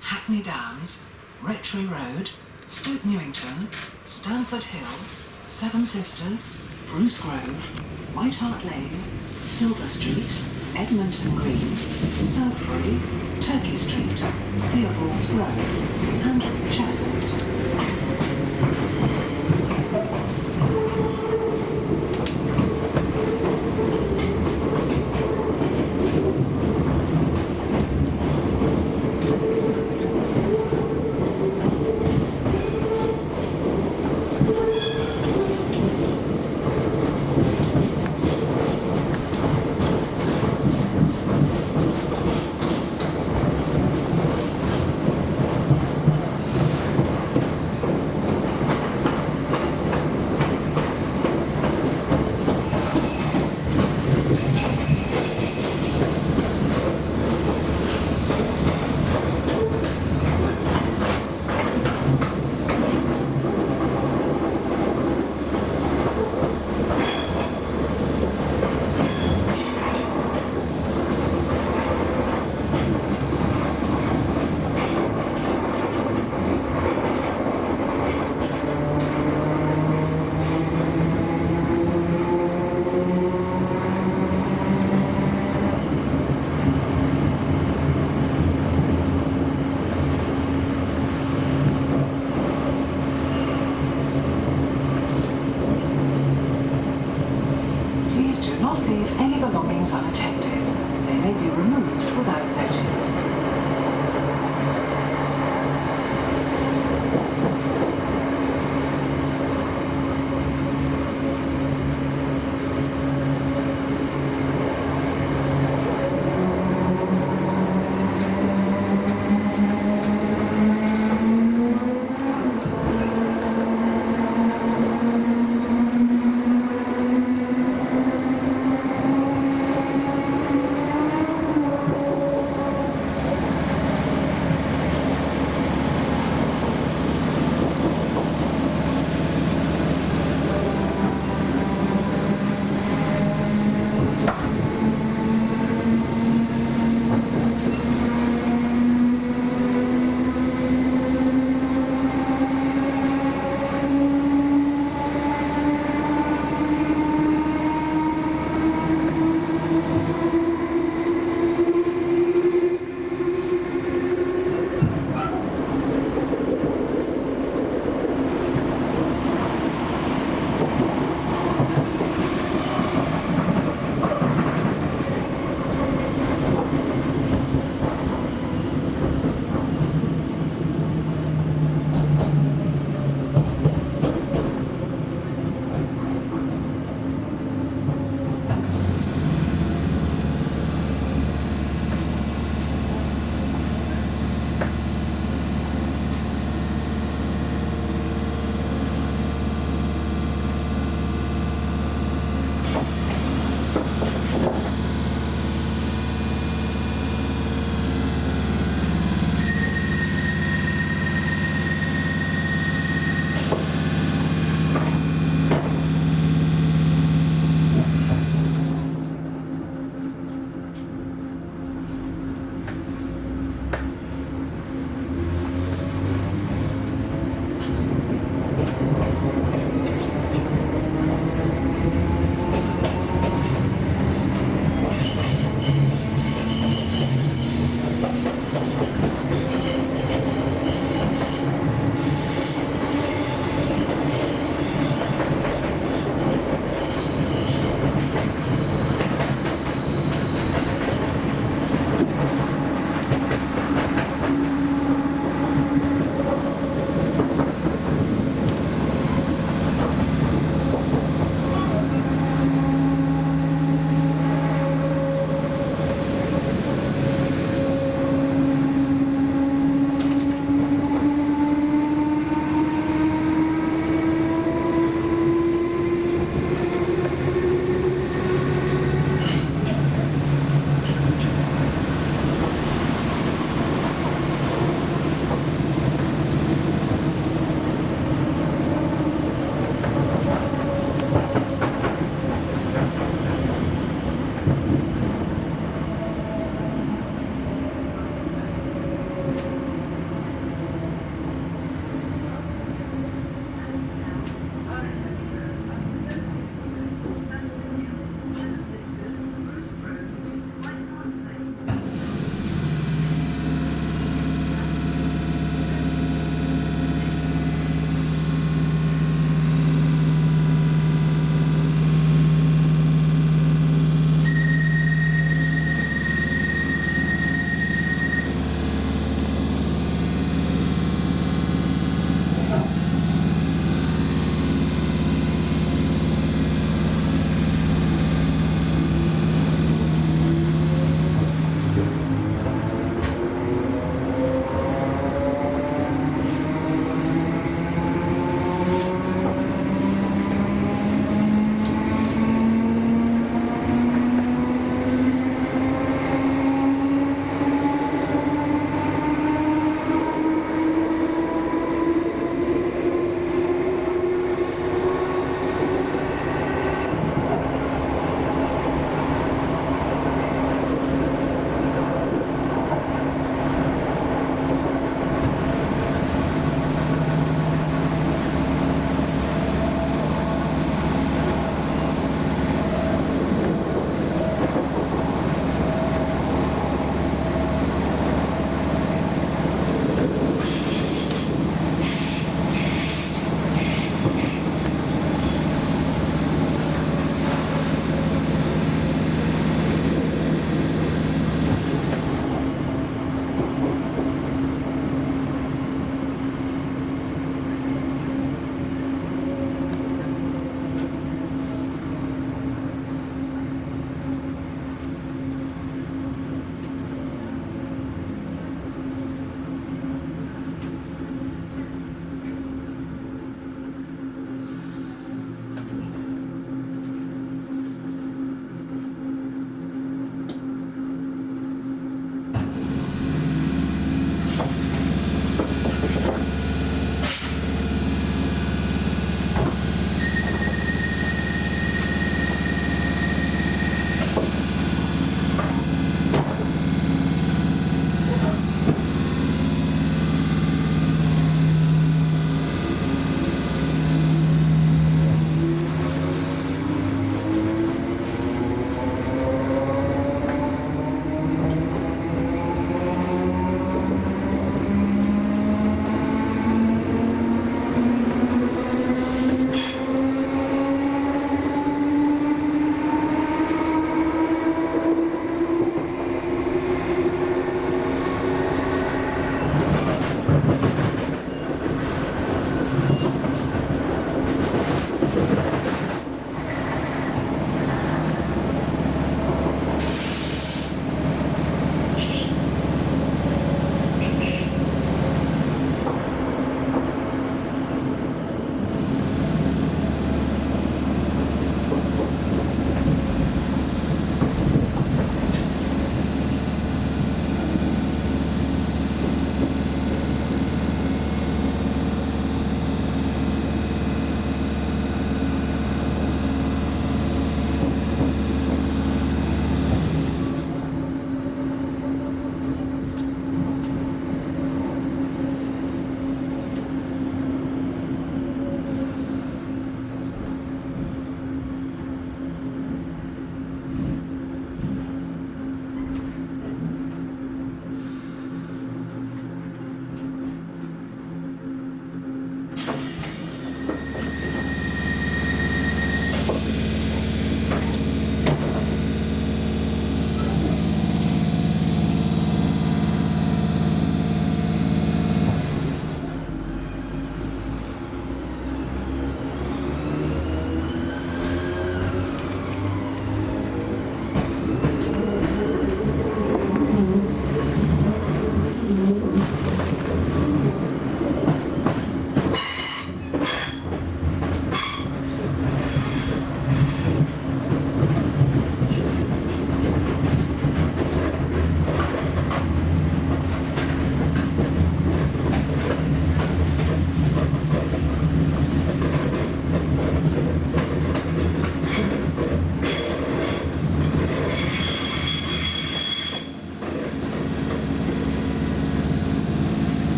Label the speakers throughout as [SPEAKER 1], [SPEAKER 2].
[SPEAKER 1] Hackney Downs, Rectory Road, Stoke Newington, Stamford Hill, Seven Sisters, Bruce Grove, White Hart Lane, Silver Street, Edmonton Green, Southbury, Turkey Street, Theobald's Grove, and Cheshunt.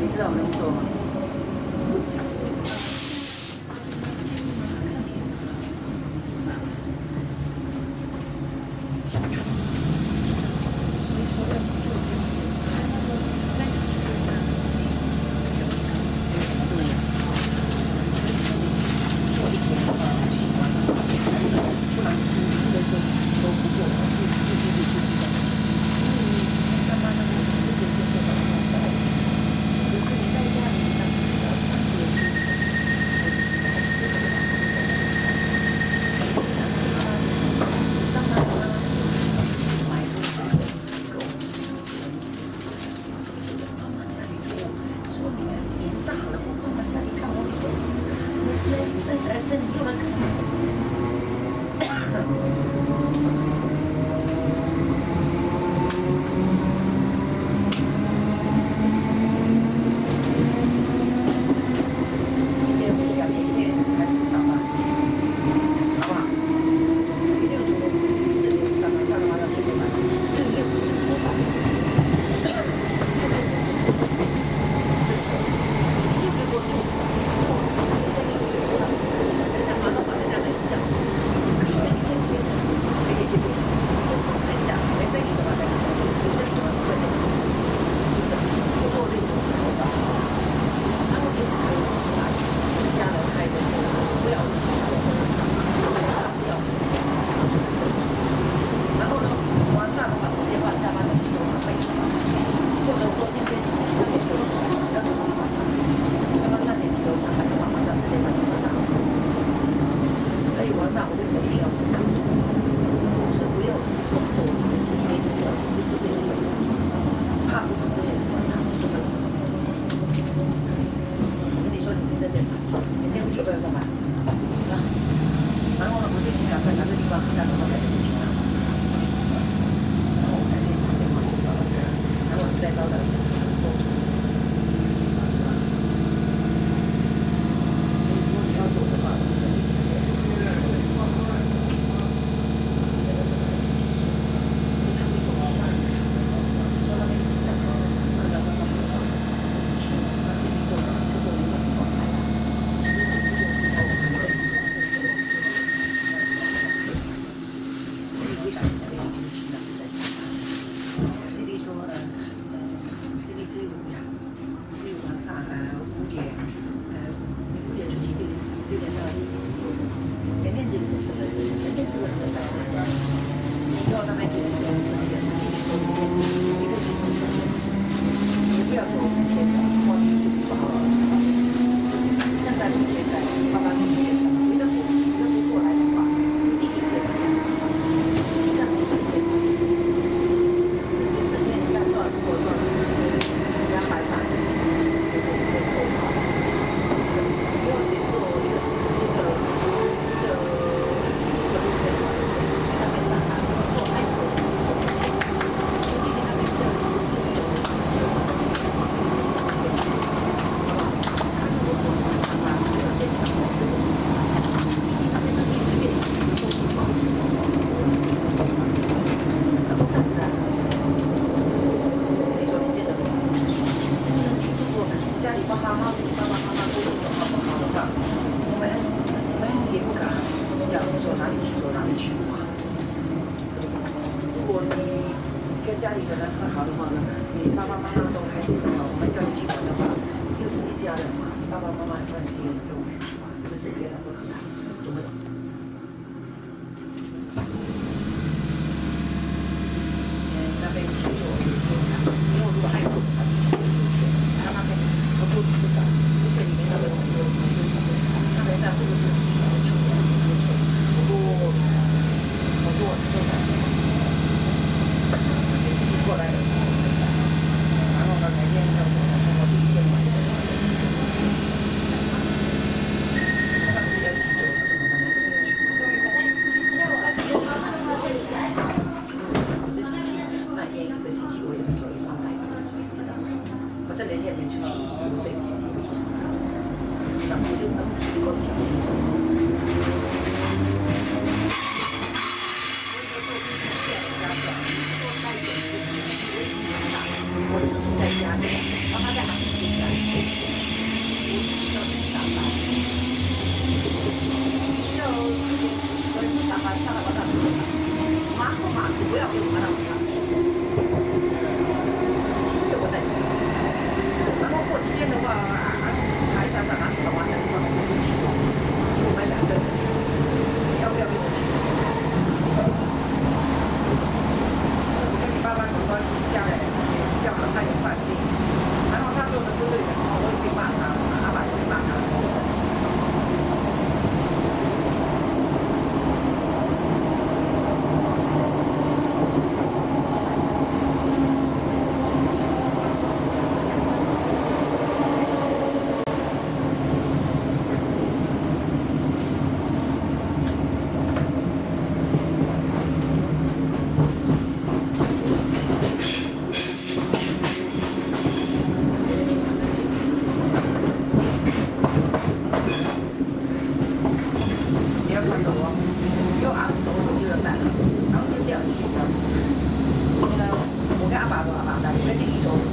[SPEAKER 2] 你知道我怎么做吗？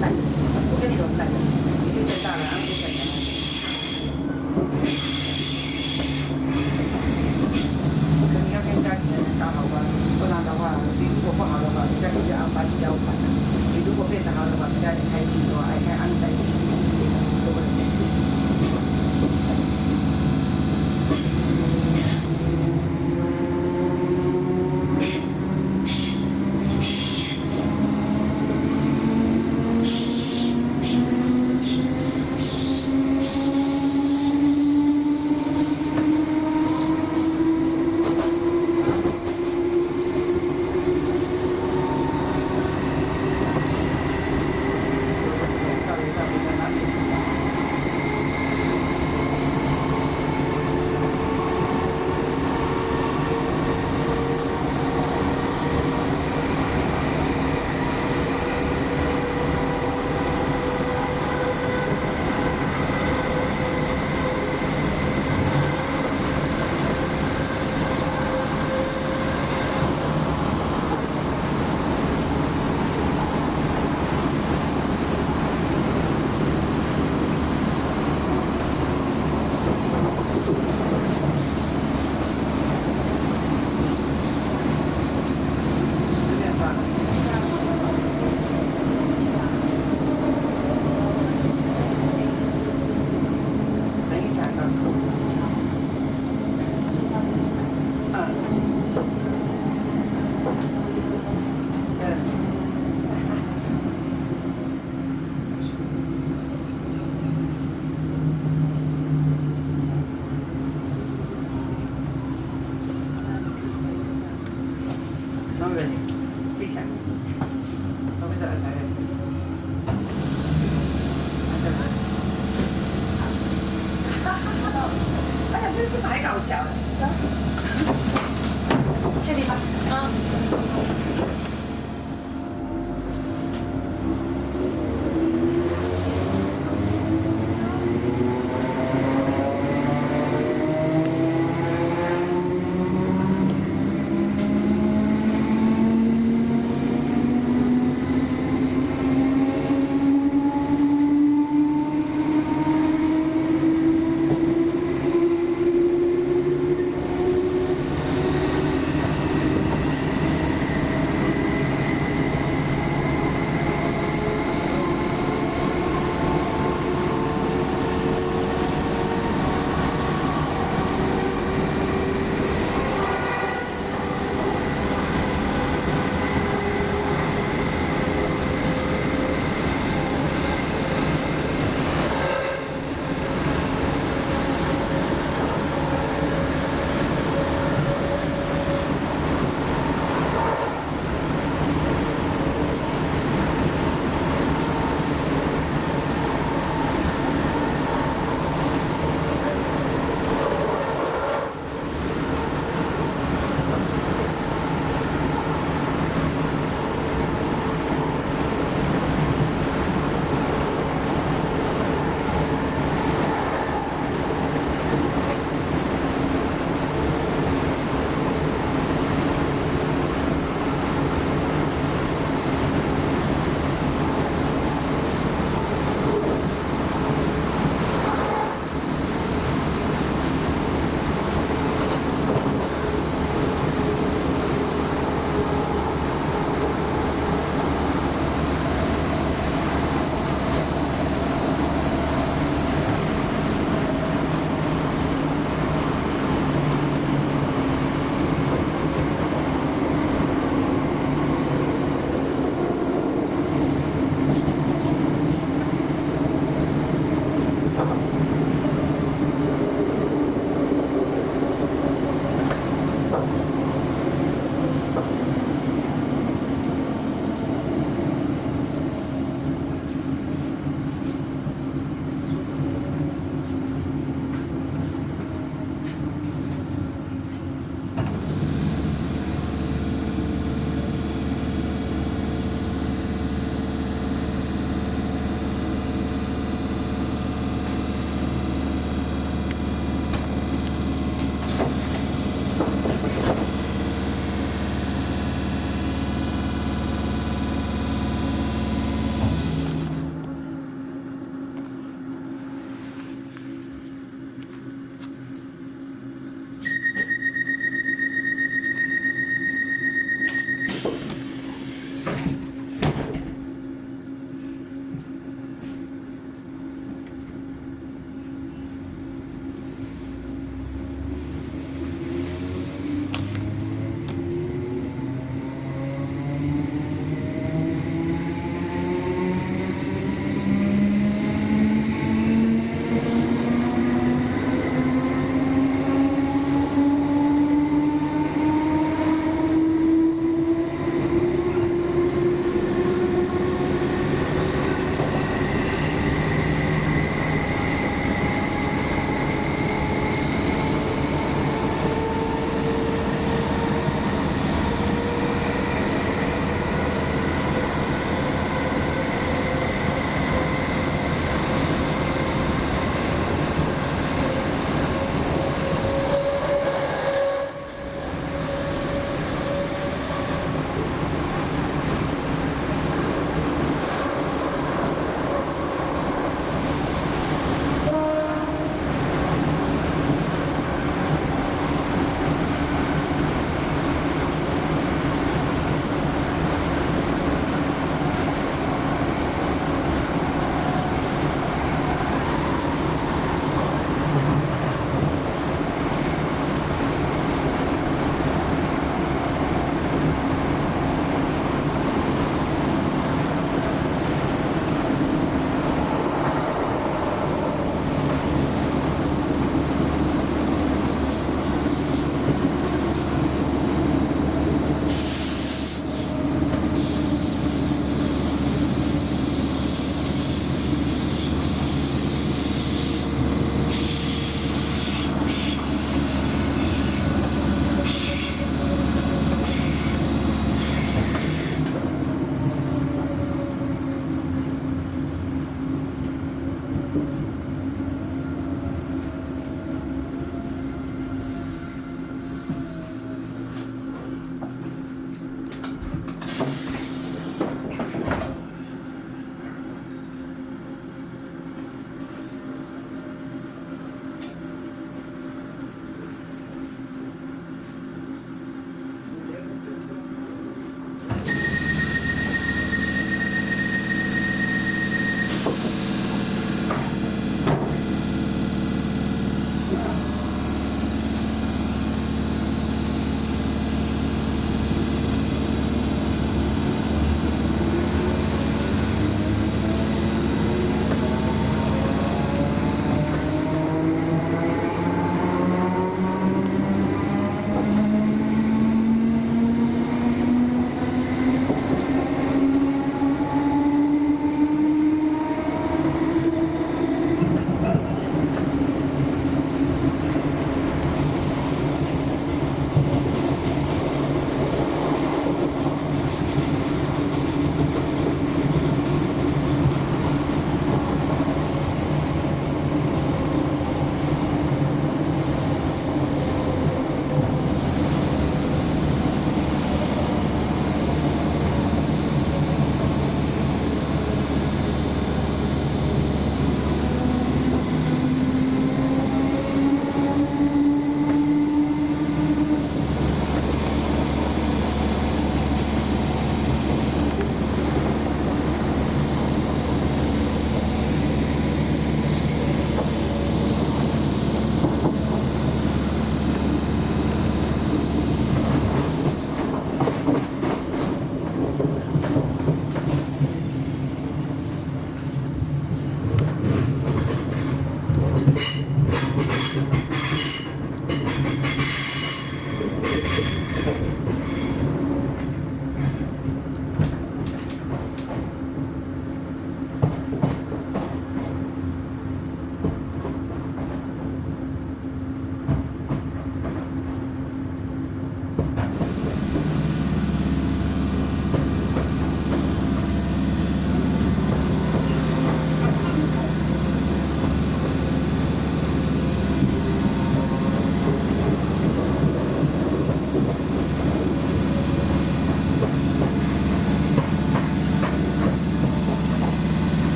[SPEAKER 2] 么办？我跟你怎么办？你就先到了，然后就先。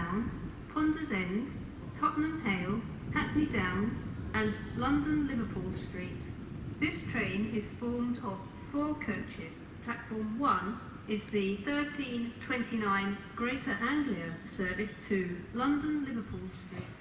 [SPEAKER 3] Brimsdown, Ponders End, Tottenham Hale, Hackney Downs, and London Liverpool Street. This train is formed of four coaches. Platform 1 is the 1329 Greater Anglia service to London Liverpool Street.